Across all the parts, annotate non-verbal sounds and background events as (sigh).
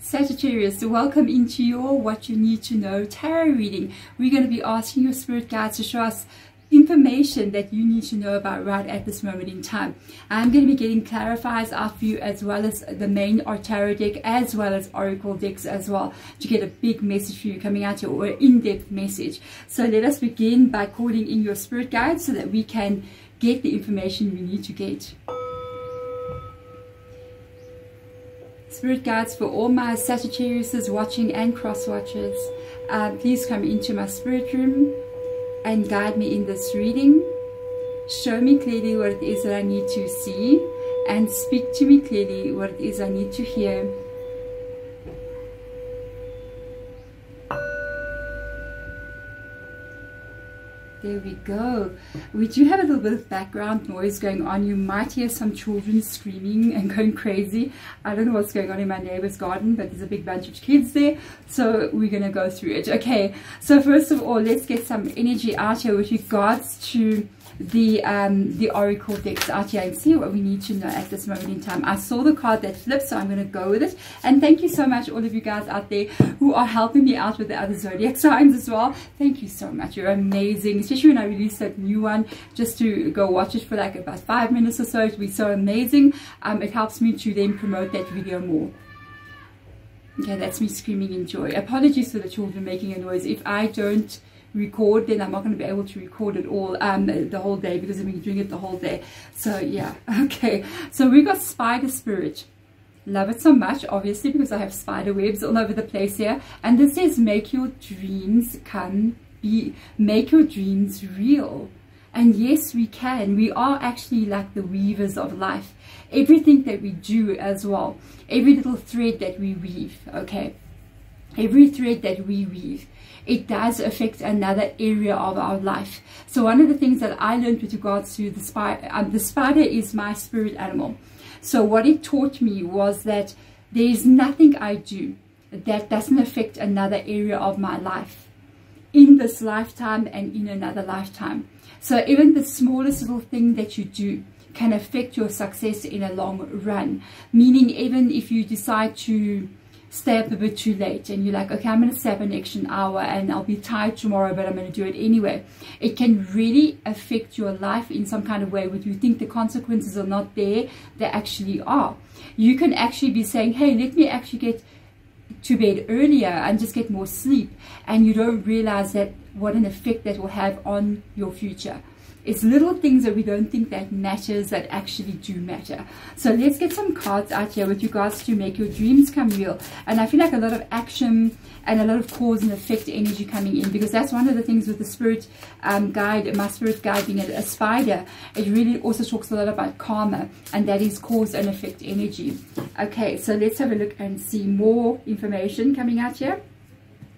Sagittarius, welcome into your What You Need to Know tarot reading. We're going to be asking your spirit guides to show us information that you need to know about right at this moment in time. I'm going to be getting clarifiers out for you as well as the main or tarot deck as well as oracle decks as well to get a big message for you coming out here or an in-depth message. So let us begin by calling in your spirit guides so that we can get the information we need to get. Spirit guides for all my Sagittariuses watching and cross watchers, uh, please come into my spirit room and guide me in this reading. Show me clearly what it is that I need to see and speak to me clearly what it is I need to hear There we go. We do have a little bit of background noise going on. You might hear some children screaming and (laughs) going crazy. I don't know what's going on in my neighbor's garden, but there's a big bunch of kids there. So we're going to go through it. Okay, so first of all, let's get some energy out here with regards to the um, the oracle decks out here and see what we need to know at this moment in time. I saw the card that flipped, so I'm going to go with it. And thank you so much, all of you guys out there who are helping me out with the other zodiac (laughs) signs as well. Thank you so much. You're amazing, especially when I release that new one. Just to go watch it for like about five minutes or so. It will be so amazing. Um, it helps me to then promote that video more. Okay, that's me screaming in joy. Apologies for the children making a noise. If I don't record then I'm not going to be able to record it all um, the whole day because I've been doing it the whole day. So yeah (laughs) okay. So we got spider spirit. Love it so much obviously because I have spider webs all over the place here. And this says make your dreams come be make your dreams real. And yes we can. We are actually like the weavers of life. Everything that we do as well. Every little thread that we weave okay? Every thread that we weave it does affect another area of our life. So one of the things that I learned with regards to the spider, um, the spider is my spirit animal. So what it taught me was that there is nothing I do that doesn't affect another area of my life in this lifetime and in another lifetime. So even the smallest little thing that you do can affect your success in a long run. Meaning even if you decide to stay up a bit too late and you're like, okay, I'm going to stay up an extra hour and I'll be tired tomorrow, but I'm going to do it anyway. It can really affect your life in some kind of way where you think the consequences are not there, they actually are. You can actually be saying, hey, let me actually get to bed earlier and just get more sleep. And you don't realize that what an effect that will have on your future. It's little things that we don't think that matters that actually do matter. So let's get some cards out here with regards to make your dreams come real. And I feel like a lot of action and a lot of cause and effect energy coming in because that's one of the things with the spirit um, guide, my spirit guide being a, spider. It really also talks a lot about karma and that is cause and effect energy. Okay, so let's have a look and see more information coming out here.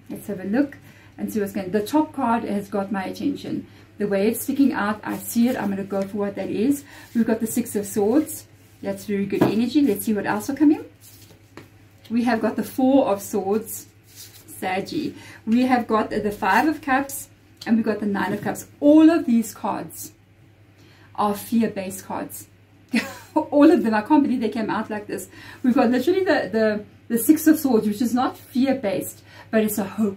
Let's have a look and see what's going The top card has got my attention the way it's sticking out, I see it. I'm going to go for what that is. We've got the Six of Swords. That's very good energy. Let's see what else will come in. We have got the Four of Swords, Saggy. We have got the Five of Cups, and we've got the Nine of Cups. All of these cards are fear-based cards. (laughs) All of them. I can't believe they came out like this. We've got literally the, the, the Six of Swords, which is not fear-based, but it's a hope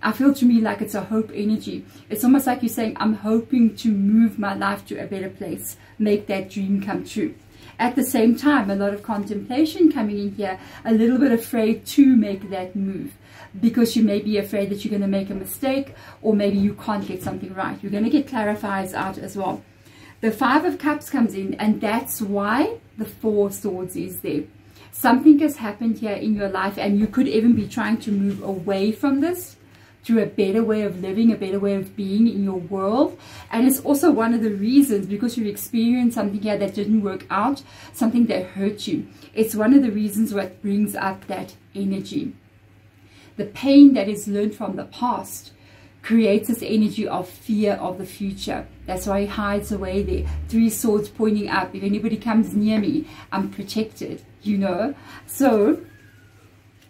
I feel to me like it's a hope energy. It's almost like you're saying, I'm hoping to move my life to a better place, make that dream come true. At the same time, a lot of contemplation coming in here, a little bit afraid to make that move because you may be afraid that you're going to make a mistake or maybe you can't get something right. You're going to get clarifiers out as well. The Five of Cups comes in and that's why the Four Swords is there. Something has happened here in your life and you could even be trying to move away from this to a better way of living, a better way of being in your world. And it's also one of the reasons because you've experienced something here that didn't work out, something that hurt you. It's one of the reasons what brings up that energy. The pain that is learned from the past creates this energy of fear of the future. That's why he hides away there. Three swords pointing up. If anybody comes near me, I'm protected, you know. So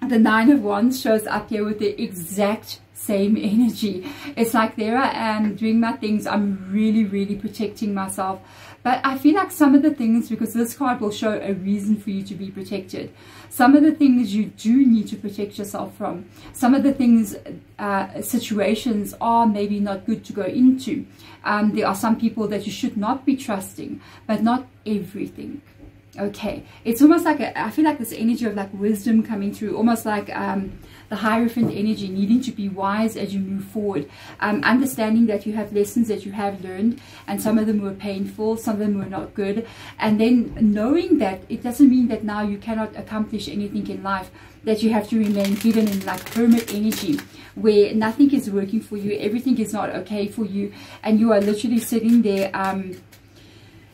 the Nine of Wands shows up here with the exact same (laughs) energy. It's like there I am doing my things. I'm really, really protecting myself. But I feel like some of the things, because this card will show a reason for you to be protected. Some of the things you do need to protect yourself from. Some of the things, uh, situations are maybe not good to go into. Um, there are some people that you should not be trusting, but not everything okay it's almost like a, I feel like this energy of like wisdom coming through almost like um the hierophant energy needing to be wise as you move forward. Um understanding that you have lessons that you have learned and some of them were painful some of them were not good. And then knowing that it doesn't mean that now you cannot accomplish anything in life that you have to remain hidden in like hermit energy where nothing is working for you everything is not okay for you and you are literally sitting there um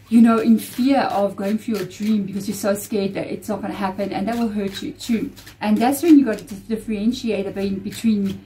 you know, in fear of going for your dream because you're so scared that it's not going to happen and that will hurt you too. And that's when you got to differentiate between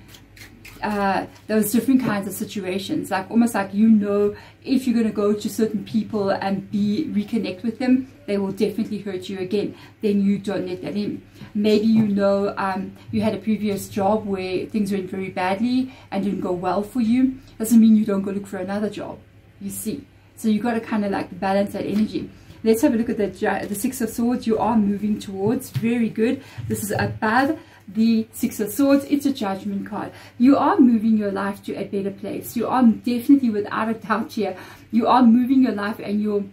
uh, those different kinds of situations. Like almost like you know if you're going to go to certain people and be reconnect with them, they will definitely hurt you again. Then you don't let that in. Maybe you know um, you had a previous job where things went very badly and didn't go well for you. Doesn't mean you don't go look for another job. You see. So you've got to kind of like balance that energy. Let's have a look at the, the Six of Swords you are moving towards. Very good. This is above the Six of Swords. It's a judgment card. You are moving your life to a better place. You are definitely without a doubt here. You are moving your life and you're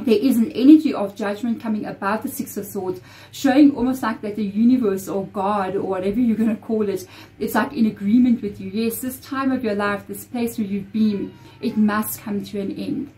there is an energy of judgment coming about the Six of Swords, showing almost like that the universe or God or whatever you're going to call it, it's like in agreement with you. Yes, this time of your life, this place where you've been, it must come to an end.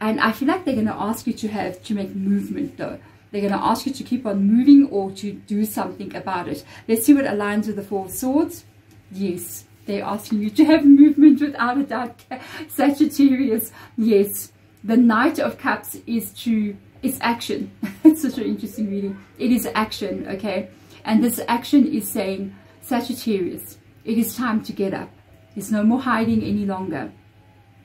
And I feel like they're going to ask you to have to make movement though. They're going to ask you to keep on moving or to do something about it. Let's see what aligns with the Four of Swords. Yes, they're asking you to have movement without a doubt. (laughs) Sagittarius, yes the Knight of Cups is to it's action. (laughs) it's such an interesting reading. It is action, okay? And this action is saying, Sagittarius, it is time to get up. There's no more hiding any longer.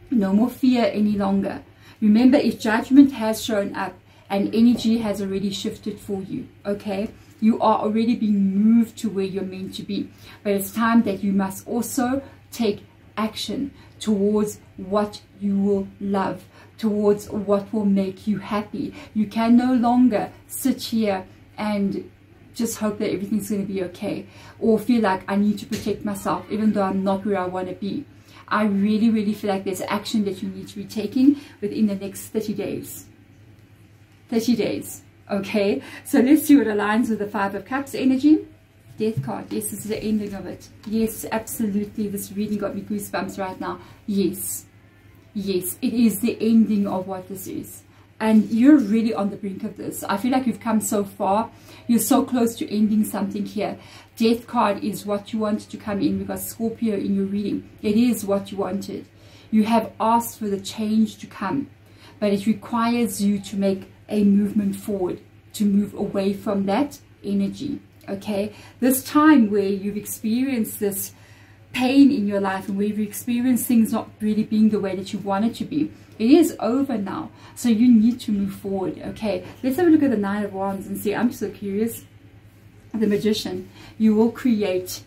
No more fear any longer. Remember, if judgment has shown up and energy has already shifted for you, okay? You are already being moved to where you're meant to be. But it's time that you must also take action towards what you will love towards what will make you happy. You can no longer sit here and just hope that everything's going to be okay or feel like I need to protect myself even though I'm not where I want to be. I really, really feel like there's action that you need to be taking within the next 30 days. 30 days. Okay, so let's see what aligns with the Five of Cups energy. Death card. Yes, this is the ending of it. Yes, absolutely. This reading got me goosebumps right now. Yes yes, it is the ending of what this is. And you're really on the brink of this. I feel like you've come so far. You're so close to ending something here. Death card is what you wanted to come in because Scorpio in your reading, it is what you wanted. You have asked for the change to come, but it requires you to make a movement forward, to move away from that energy. Okay, this time where you've experienced this pain in your life and where you've experienced things not really being the way that you want it to be, it is over now. So you need to move forward. Okay, let's have a look at the Nine of Wands and see. I'm so curious. The Magician, you will create.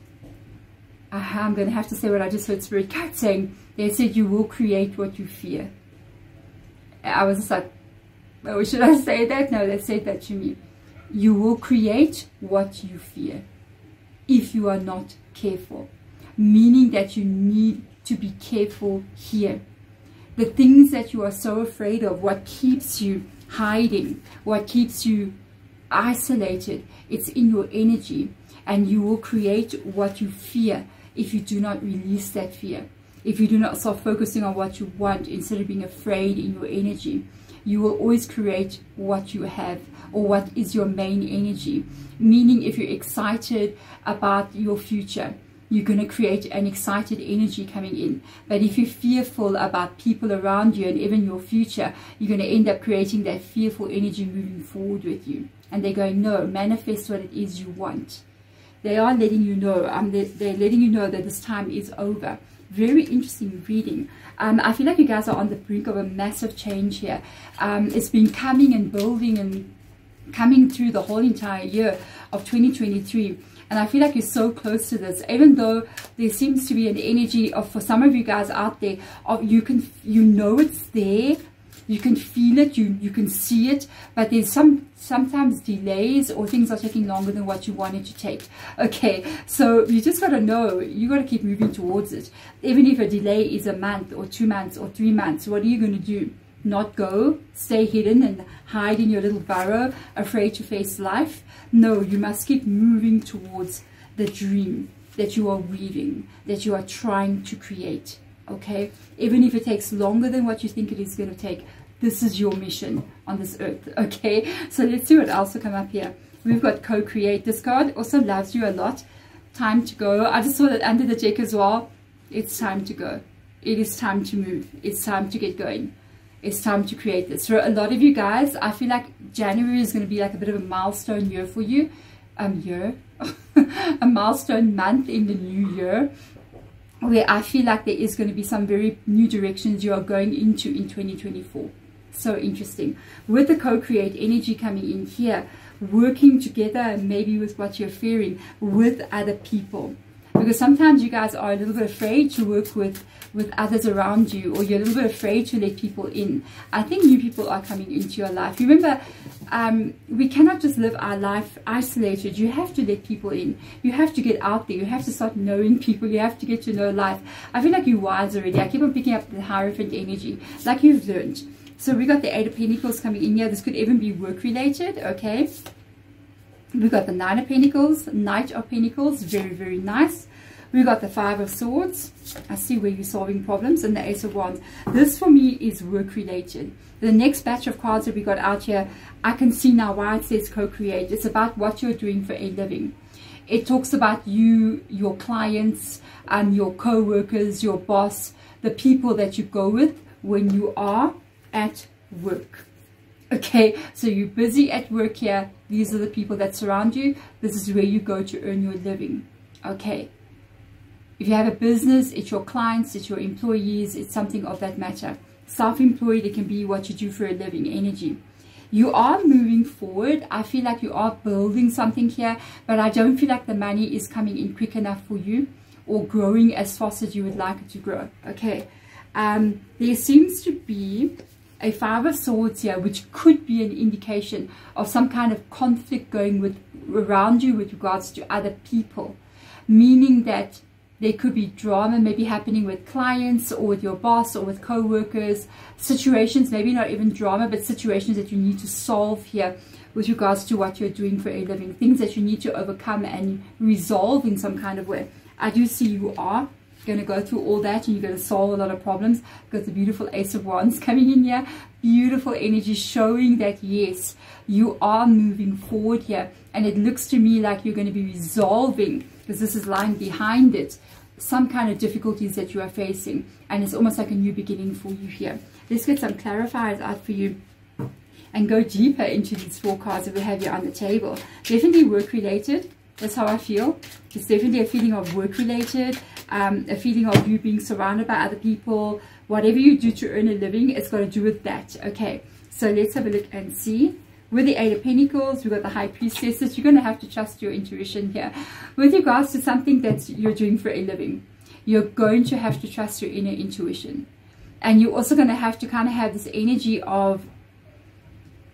Uh, I'm going to have to say what I just heard Spirit Cat saying. They said you will create what you fear. I was just like, oh, should I say that? No, they said that to me. You will create what you fear if you are not careful meaning that you need to be careful here. The things that you are so afraid of, what keeps you hiding, what keeps you isolated, it's in your energy and you will create what you fear if you do not release that fear. If you do not start focusing on what you want instead of being afraid in your energy, you will always create what you have or what is your main energy. Meaning if you're excited about your future, you're going to create an excited energy coming in. But if you're fearful about people around you and even your future, you're going to end up creating that fearful energy moving forward with you. And they're going, no, manifest what it is you want. They are letting you know, um, they're, they're letting you know that this time is over. Very interesting reading. Um, I feel like you guys are on the brink of a massive change here. Um, it's been coming and building and coming through the whole entire year of 2023 and I feel like you're so close to this. Even though there seems to be an energy of for some of you guys out there of you can you know it's there. You can feel it. You you can see it. But there's some sometimes delays or things are taking longer than what you wanted to take. (laughs) Okay. So you just got to know. You got to keep moving towards it. Even if a delay is a month or two months or three months what are you going to do not go. Stay hidden and hide in your little burrow afraid to face life. No you must keep moving towards the dream that you are weaving that you are trying to create okay? Even if it takes longer than what you think it is going to take this is your mission on this earth (laughs) okay? So let's see what else will come up here. We've got co-create. This card also loves you a lot. Time to go. I just saw that under the deck as well. It's time to go. It is time to move. It's time to get going it's time to create this. For a lot of you guys i feel like january is going to be like a bit of a milestone year for you. Um year? (laughs) A milestone month in the new year where i feel like there is going to be some very new directions you are going into in 2024 so interesting. With the co-create energy coming in here working together maybe with what you're fearing with other people because sometimes you guys are a little bit afraid to work with with others around you or you're a little bit afraid to let people in. I think new people are coming into your life. Remember um, we cannot just live our life isolated. You have to let people in. You have to get out there. You have to start knowing (laughs) people. You have to get to know life. I feel like you're wise already. I keep on picking up the hierophant energy. Like you've learned. So we got the Eight of Pentacles coming in here. This could even be work related, okay? We got the Nine of Pentacles, Knight of Pentacles, very, very nice. We got the Five of Swords. I see where you're solving problems. And the Ace of Wands. This for me is work related. The next batch of cards that we got out here, I can see now why it says co-create. It's about what you're doing for a living. It talks about you, your clients, and your co-workers, your boss, the people that you go with when you are at work. Okay, so you're busy at work here. These are the people that surround you. This is where you go to earn your living. Okay. If you have a business, it's your clients, it's your employees, it's something of that matter. Self-employed, it can be what you do for a living, energy. You are moving forward. I feel like you are building something here, but I don't feel like the money is coming in quick enough for you or growing as fast as you would like it to grow. Okay. Um, there seems to be a five of swords here which could be an indication of some kind of conflict going with around you with regards to other people meaning that there could be drama maybe happening with clients or with your boss or with co-workers situations maybe not even drama but situations that you need to solve here with regards to what you're doing for a living things that you need to overcome and resolve in some kind of way i do see you are going to go through all that and you're going to solve a lot of problems. Got the beautiful Ace of Wands (laughs) coming in here. Beautiful energy showing that, yes, you are moving forward here. And it looks to me like you're going to be resolving, because this is lying behind it, some kind of difficulties that you are facing. And it's almost like a new beginning for you here. Let's get some clarifiers out for you and go deeper into these four cards that we have here on the table. Definitely work related. That's how I feel. It's definitely a feeling of work related, um, a feeling of you being surrounded by other people. Whatever you do to earn a living, it's got to do with that. Okay, so let's have a look and see. With the Eight of Pentacles, we've got the High Priestesses. You're going to have to trust your intuition here. With regards to something that you're doing for a living, you're going to have to trust your inner intuition. And you're also going to have to kind of have this energy of,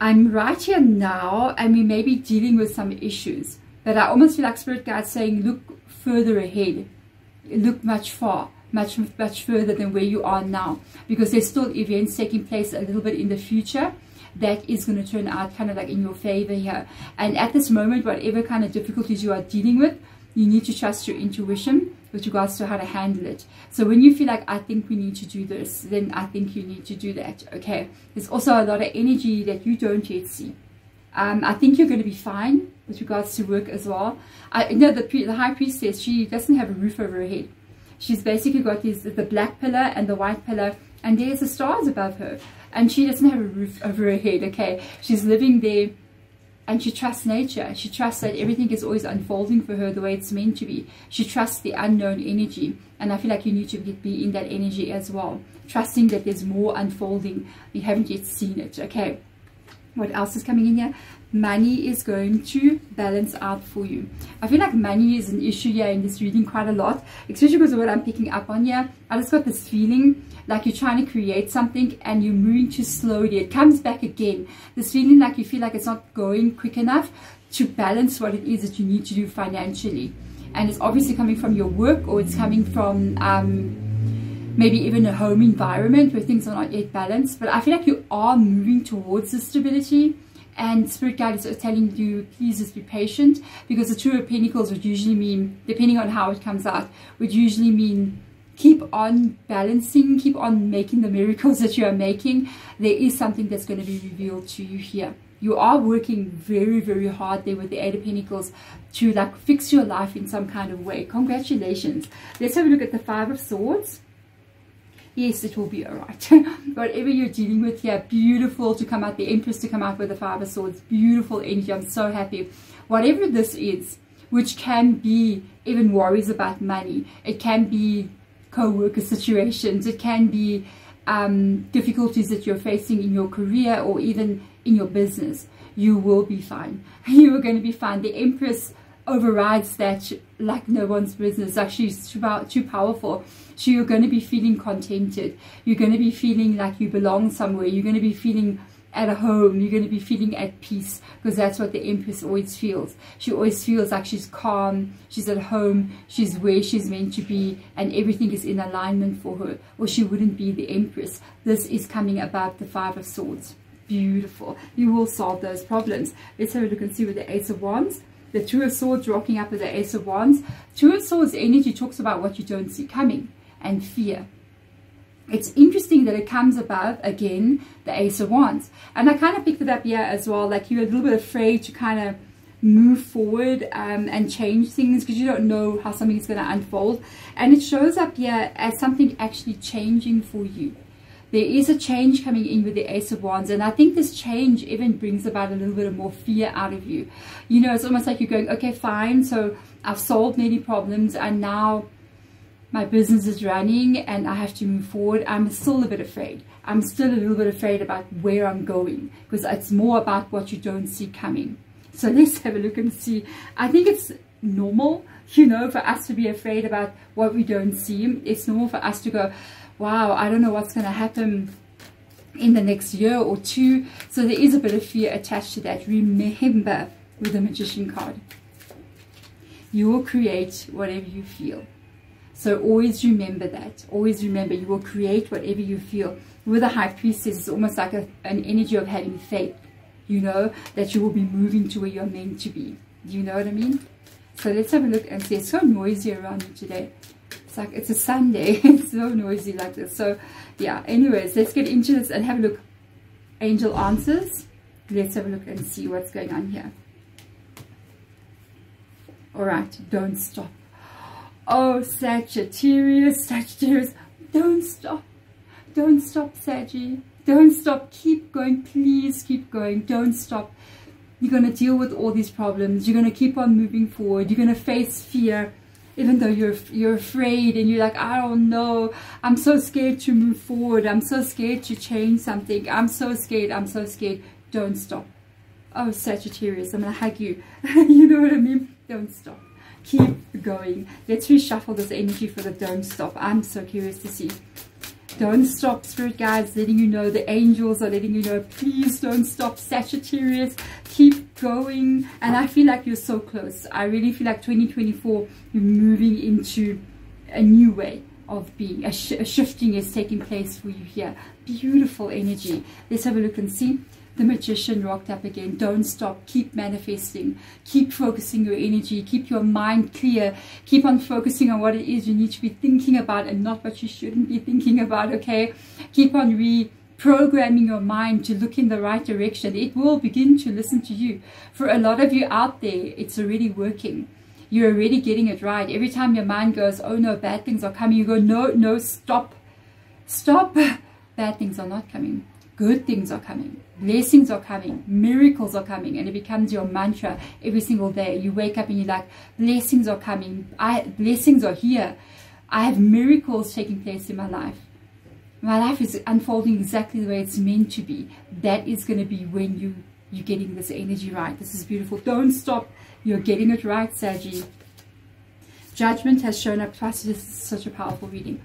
I'm right here now, and we may be dealing with some issues. But I almost feel like Spirit Guide saying, look further ahead look much far much much further than where you are now because there's still events taking place a little bit in the future that is going to turn out kind of like in your favor here and at this moment whatever kind of difficulties you are dealing with you need to trust your intuition with regards to how to handle it so when you feel like i think we need to do this then i think you need to do that okay there's also a lot of energy that you don't yet see um, I think you're going to be fine with regards to work as well. I know the, the high priestess, she doesn't have a roof over her head. She's basically got these, the black pillar and the white pillar, and there's the stars above her. And she doesn't have a roof over her head, okay? She's living there, and she trusts nature. She trusts that everything is always unfolding for her the way it's meant to be. She trusts the unknown energy, and I feel like you need to be in that energy as well. Trusting that there's more unfolding. You haven't yet seen it, okay? What else is coming in here? Money is going to balance out for you. I feel like money is an issue here in this reading quite a lot especially because of what i'm picking up on here. I just got this feeling like you're trying to create something and you're moving too slowly. It comes back again. This feeling like you feel like it's not going quick enough to balance what it is that you need to do financially. And it's obviously coming from your work or it's coming from um, maybe even a home environment where things are not yet balanced. But I feel like you are moving towards the stability and spirit guides are telling you please just be patient because the two of pentacles would usually mean depending on how it comes out would usually mean keep on balancing keep on making the miracles (laughs) that you are making. There is something that's going to be revealed to you here. You are working very very hard there with the eight of pentacles to like fix your life in some kind of way. Congratulations. Let's have a look at the five of swords yes, it will be all right. (laughs) Whatever you're dealing with here, beautiful to come out, the Empress to come out with the Five of Swords, beautiful energy. I'm so happy. Whatever this is, which can be even worries about money, it can be co-worker situations, it can be um, difficulties that you're facing in your career or even in your business, you will be fine. (laughs) You are going to be fine. The Empress overrides that like no one's business. Actually, it's too, too powerful. So you're going to be feeling contented. You're going to be feeling like you belong somewhere. You're going to be feeling at a home. You're going to be feeling at peace because that's what the Empress always feels. She always feels like she's calm. She's at home. She's where she's meant to be and everything is in alignment for her or she wouldn't be the Empress. This is coming above the Five of Swords. Beautiful. You will solve those problems. Let's have a look and see with the Ace of Wands the Two of Swords rocking up with the Ace of Wands. Two of Swords energy talks about what you don't see coming and fear. It's interesting that it comes above, again, the Ace of Wands. And I kind of picked it up here as well, like you're a little bit afraid to kind of move forward um, and change things because you don't know how something is going to unfold. And it shows up here as something actually changing for you there is a change coming in with the Ace of Wands. And I think this change even brings about a little bit of more fear out of you. You know, it's almost like you're going, okay, fine. So I've solved many problems and now my business is running and I have to move forward. I'm still a bit afraid. I'm still a little bit afraid about where I'm going because it's more about what you don't see coming. So (laughs) let's have a look and see. I think it's normal, you know, for us to be afraid about what we don't see. It's normal for us to go, wow, I don't know what's going to happen in the next year or two. So there is a bit of fear attached to that. Remember with the Magician card, you will create whatever you feel. So always remember that. Always remember you will create whatever you feel. With the High Priestess, it's almost like a, an energy of having faith. You know, that you will be moving to where you're meant to be. Do you know what I mean? So let's have a look and see. It's so noisy around you today. It's like, it's a Sunday. (laughs) it's so noisy like this. So, yeah. Anyways, let's get into this and have a look. Angel answers. Let's have a look and see what's going on here. All right. Don't stop. Oh, Sagittarius, Sagittarius, don't stop. Don't stop, Saggy. Don't stop. Keep going. Please keep going. Don't stop. You're going to deal with all these problems. You're going to keep on moving forward. You're going to face fear even though you're you're afraid and you're like I don't know I'm so scared to move forward I'm so scared to change something I'm so scared I'm so scared don't stop oh Sagittarius I'm gonna hug you (laughs) you know what I mean don't stop keep going let's reshuffle this energy for the don't stop I'm so curious to see don't stop, spirit guides, letting you know. The angels are letting you know, please don't stop, Sagittarius. Keep going. And I feel like you're so close. I really feel like 2024, you're moving into a new way of being. A, sh a shifting is taking place for you here. Beautiful energy. Let's have a look and see the magician rocked up again. Don't stop. Keep manifesting. Keep focusing your energy. Keep your mind clear. Keep on focusing on what it is you need to be thinking about and not what you shouldn't be thinking about, okay? Keep on reprogramming your mind to look in the right direction. It will begin to listen to you. For a lot of you out there, it's already working. You're already getting it right. Every time your mind goes, oh no, bad things are coming, you go, no, no, stop. Stop. (laughs) Bad things are not coming good things are coming blessings are coming miracles are coming and it becomes your mantra every single day you wake up and you're like blessings are coming i blessings are here i have miracles taking place in my life my life is unfolding exactly the way it's meant to be. That is going to be when you, you're getting this energy right. This is beautiful. Don't stop. You're getting it right, Saggy. Judgment has shown up twice. This is such a powerful reading.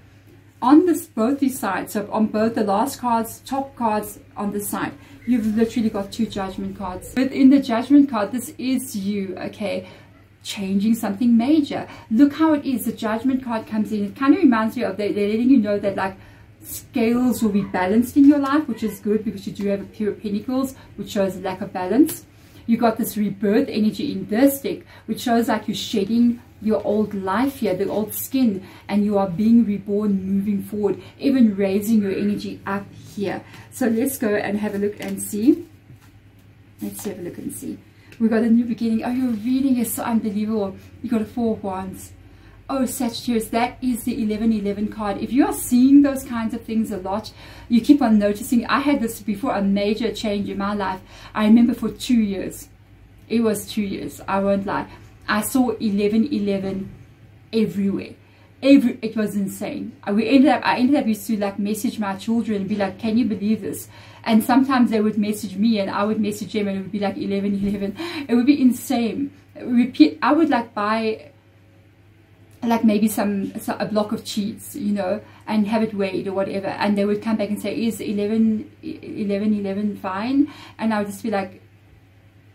On this, both these sides, so on both the last cards, top cards on this side, you've literally got two judgment cards. Within the judgment card, this is you, okay? changing something major. Look how it is. The judgment card comes in. It kind of reminds you of they're letting you know that like scales will be balanced in your life, which is good because you do have a Pure Pentacles, which shows lack of balance. You got this rebirth energy in this deck, which shows like you're shedding your old life here, the old skin, and you are being reborn, moving forward, even raising your energy up here. So let's go and have a look and see. Let's have a look and see. We got a new beginning. Oh, your reading is so unbelievable. You got a four of wands. Oh, Sagittarius, that is the 1111 card. If you are seeing those kinds of things a lot, you keep on noticing. I had this before, a major change in my life. I remember for two years. It was two years, I won't lie. I saw 1111 everywhere. Every, it was insane. We ended up, I ended up used to like message my children and be like, can you believe this? And sometimes they would message me and I would message them and it would be like 1111. (laughs) It would be insane. Repeat, I would like buy like maybe some a block of cheese you know and have it weighed or whatever and they would come back and say is 11 11 11 fine and i would just be like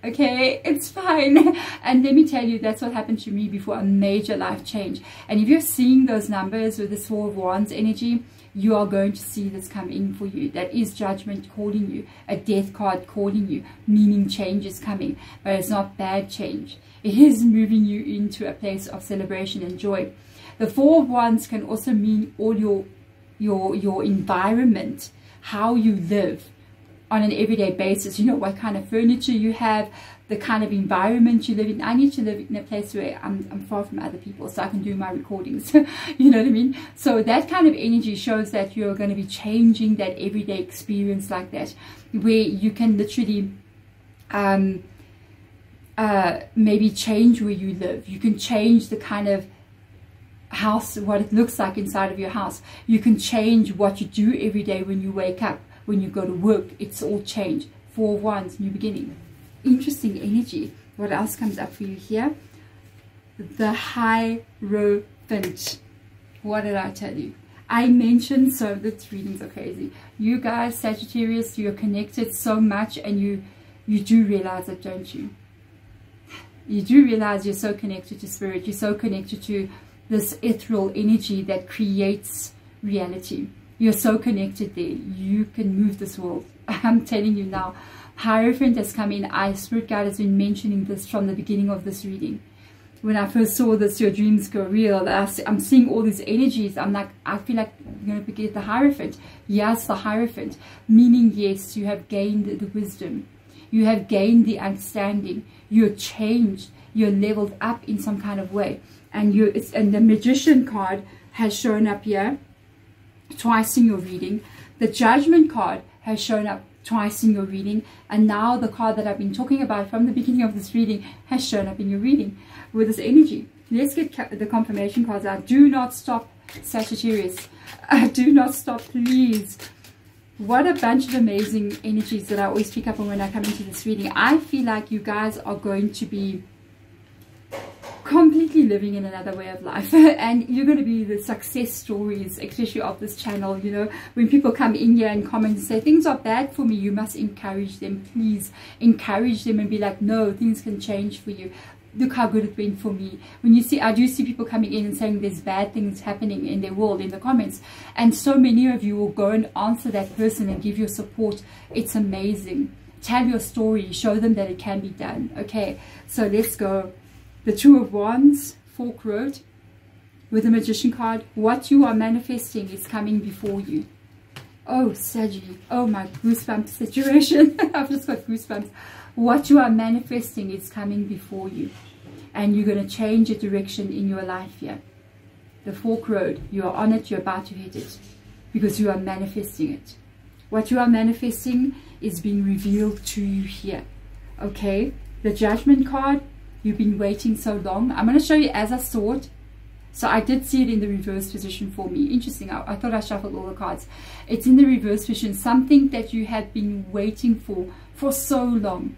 okay it's fine. (laughs) And let me tell you that's what happened to me before a major life change. And if you're seeing those numbers with the four of wands energy you are going to see this come in for you. That is judgment calling you a death card calling you meaning change is coming. But it's not bad change. It is moving you into a place of celebration and joy. The Four of Wands can also mean all your, your, your environment, how you live on an everyday basis. You know, what kind of furniture you have, the kind of environment you live in. I need to live in a place where I'm, I'm far from other people so I can do my recordings. (laughs) you know what I mean? So that kind of energy shows that you're going to be changing that everyday experience like that, where you can literally um, uh, maybe change where you live. You can change the kind of house, what it looks like inside of your house. You can change what you do every day when you wake up, when you go to work. It's all changed. Four of Wands, new beginning. Interesting energy. What else comes up for you here? The Hierophant. What did I tell you? I mentioned, so the readings are crazy. You guys, Sagittarius, you're connected so much and you you do realize it, don't you? you do realize you're so connected to spirit, you're so connected to this ethereal energy that creates reality. You're so connected there. You can move this world. (laughs) I'm telling you now. Hierophant has come in. I, Spirit Guide has been mentioning this from the beginning of this reading. When I first saw this, Your Dreams Go Real, I'm seeing all these energies. I'm like, I feel like you're going to get the Hierophant. Yes, the Hierophant. Meaning, yes, you have gained the wisdom you have gained the understanding, you're changed, you're leveled up in some kind of way. And you it's and the magician card has shown up here twice in your reading. The judgment card has shown up twice in your reading and now the card that I've been talking about from the beginning of this reading has shown up in your reading with this energy. Let's get the confirmation cards out. Do not stop Sagittarius. (laughs) Uh, do not stop please what a bunch of amazing energies that I always pick up on when I come into this reading. I feel like you guys are going to be completely living in another way of life (laughs) and you're going to be the success stories especially of this channel you know when people come in here and comment and say things are bad for me you must encourage them please encourage them and be like no things can change for you look how good it's been for me. When you see, I do see people coming in and saying there's bad things happening in their world in the comments. And so many of you will go and answer that person and give your support. It's amazing. Tell your story. Show them that it can be done. Okay, so let's go. The Two of Wands, Fork Road, with the Magician card. What you are manifesting is coming before you. Oh, Saggy. Oh, my goosebump situation. (laughs) I've just got goosebumps what you are manifesting is coming before you and you're going to change a direction in your life here the fork road you are on it you're about to hit it because you are manifesting it what you are manifesting is being revealed to you here okay the judgment card you've been waiting so long i'm going to show you as i saw it So I did see it in the reverse position for me. Interesting. I, I, thought I shuffled all the cards. It's in the reverse position. Something that you have been waiting for for so long.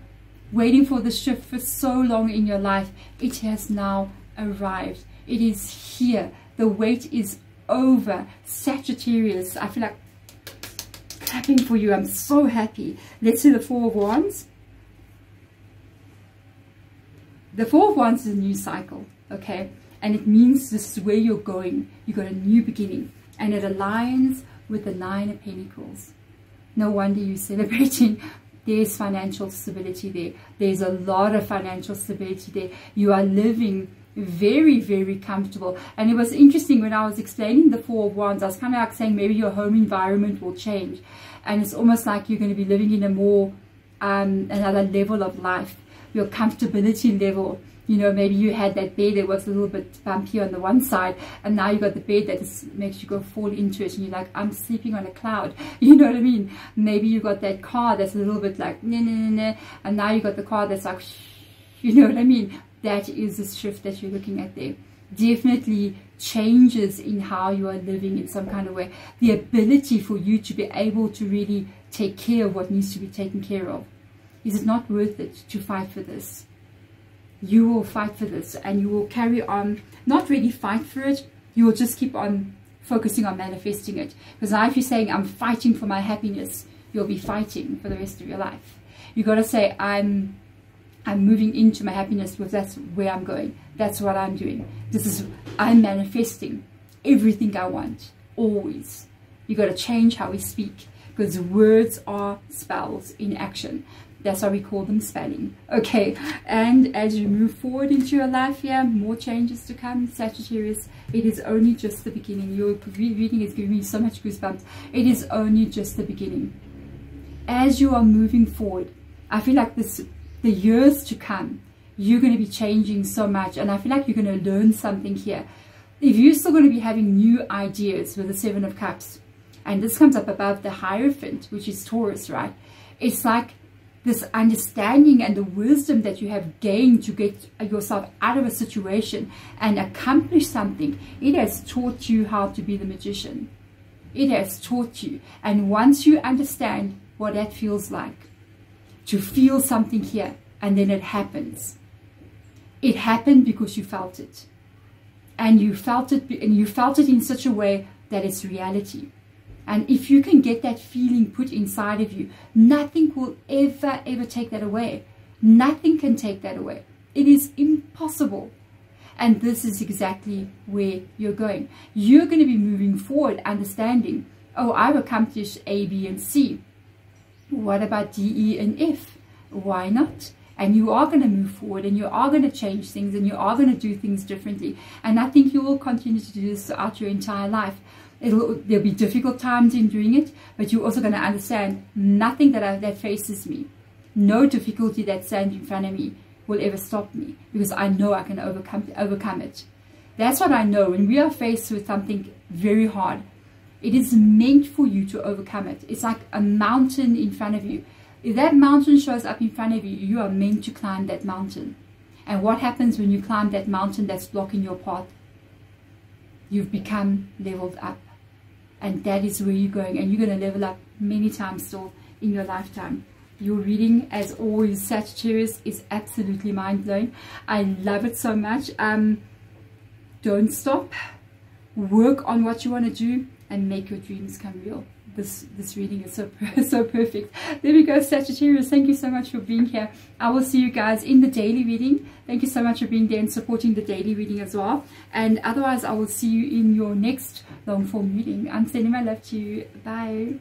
Waiting for the shift for so long in your life. It has now arrived. It is here. The wait is over. Sagittarius. I feel like clapping for you. I'm so happy. Let's do the Four of Wands. The Four of Wands is a new cycle. Okay and it means this is where you're going. You've got a new beginning, and it aligns with the Nine of Pentacles. No wonder you're celebrating. (laughs) There's financial stability there. There's a lot of financial stability there. You are living very, very comfortable. And it was interesting when I was explaining the Four of Wands, I was kind of like saying maybe your home environment will change. And it's almost like you're going to be living in a more, um, another level of life, your comfortability level you know, maybe you had that bed that was a little bit bumpy on the one side, and now you got the bed that makes you go fall into it, and you're like, I'm sleeping on a cloud. (laughs) You know what I mean? Maybe you got that car that's a little bit like, nah, nah, nah, and now you got the car that's like, (laughs) you know what I mean? That is the shift that you're looking at there. Definitely changes in how you are living in some kind of way. The ability for you to be able to really take care of what needs to be taken care of. Is it not worth it to fight for this? you will fight for this and you will carry on, not really fight for it, you will just keep on focusing on manifesting it. Because now if you're saying, I'm fighting for my happiness, you'll be fighting for the rest of your life. You've got to say, I'm I'm moving into my happiness because that's where I'm going. That's what I'm doing. This is, I'm manifesting everything I want, always. You've got to change how we speak because words are spells in action. That's why we call them spelling. Okay, and as you move forward into your life here, more changes to come. Sagittarius, it is only just the beginning. Your reading is giving me so much goosebumps. It is only just the beginning. As you are moving forward, I feel like this, the years to come, you're going to be changing so much. And I feel like you're going to learn something here. If you're still going to be having new ideas with the Seven of Cups, and this comes up above the Hierophant, which is Taurus, right? It's like this understanding and the wisdom that you have gained to get yourself out of a situation and accomplish something, it has taught you how to be the magician. It has taught you. And once you understand what that feels like, to feel something here and then it happens. It happened because you felt it. And you felt it and you felt it in such a way that it's reality. And if you can get that feeling put inside of you, nothing will ever, ever take that away. Nothing can take that away. It is impossible. And this is exactly where you're going. You're going to be moving forward, understanding, oh, I've accomplished A, B, and C. What about D, E, and F? Why not? And you are going to move forward and you are going to change things and you are going to do things differently. And I think you will continue to do this throughout your entire life. It'll, there'll be difficult times in doing it, but you're also going to understand nothing that, I, that faces me, no difficulty that stands in front of me will ever stop me because I know I can overcome, overcome it. That's what I know. When we are faced with something very hard, it is meant for you to overcome it. It's like a mountain in front of you. If that mountain shows up in front of you, you are meant to climb that mountain. And what happens when you climb that mountain that's blocking your path? You've become leveled up and that is where you're going. And you're going to level up many times still in your lifetime. Your reading as always Sagittarius is absolutely mind-blowing. I love it so much. Um don't stop. Work on what you want to do and make your dreams come real this this reading is so (laughs) so perfect. There we go Sagittarius. Thank you so much for being here. I will see you guys in the daily reading. Thank you so much for being there and supporting the daily reading as well. And otherwise I will see you in your next long form reading. I'm sending my love to you. Bye